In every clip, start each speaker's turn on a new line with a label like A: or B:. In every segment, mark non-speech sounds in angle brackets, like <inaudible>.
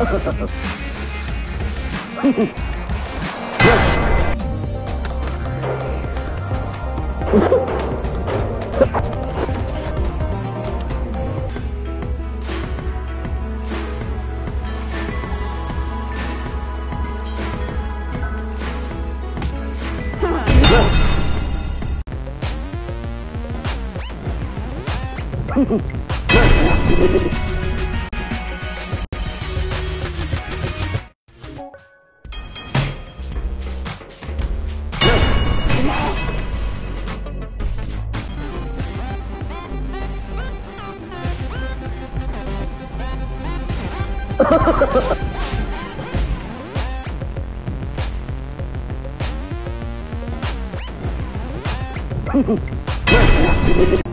A: Ha ha ha! Ha
B: ha ha.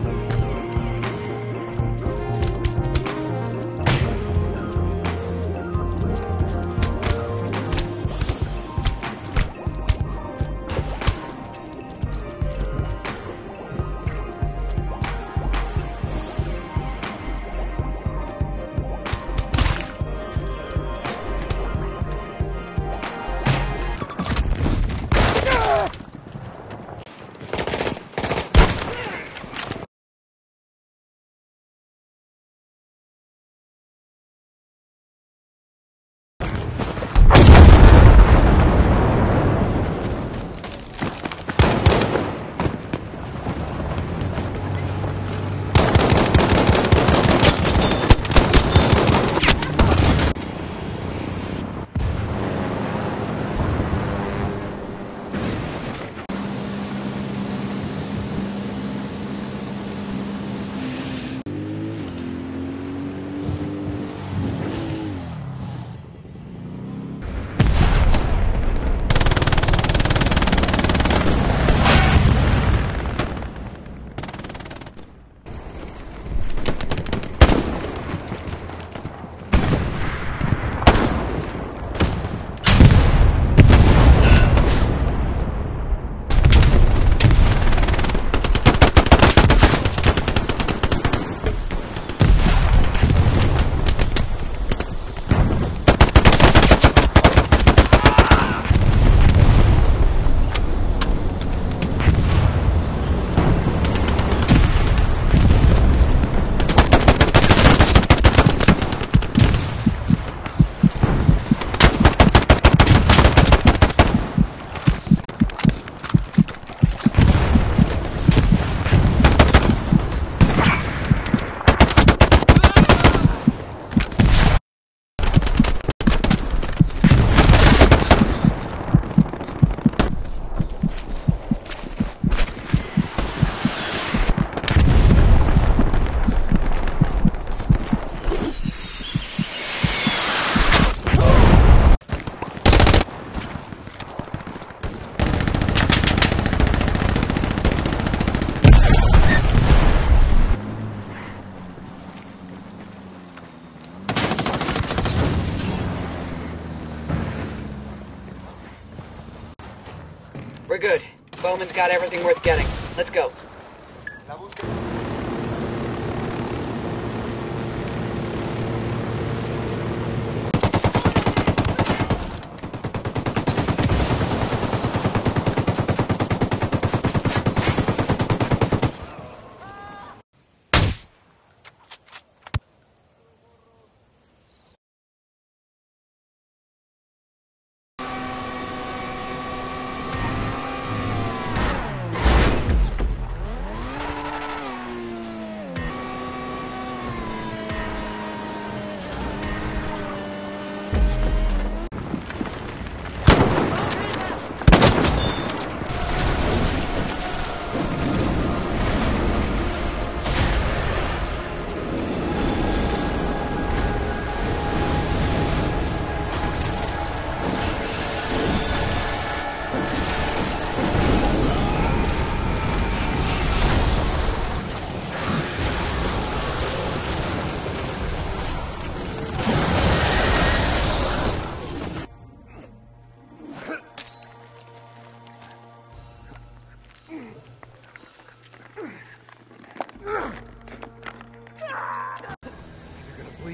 C: We're good. Bowman's got everything worth getting. Let's go.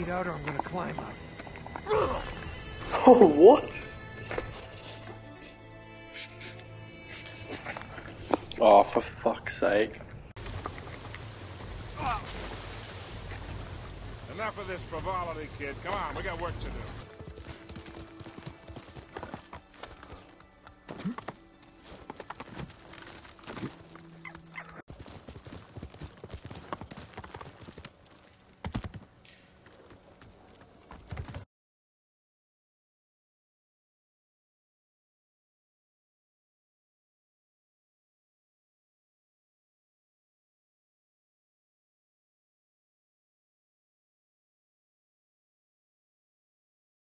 B: out or I'm gonna
A: climb out. <laughs>
D: Oh, what? Oh, for fuck's sake.
E: Enough of this frivolity, kid. Come on, we got work to do.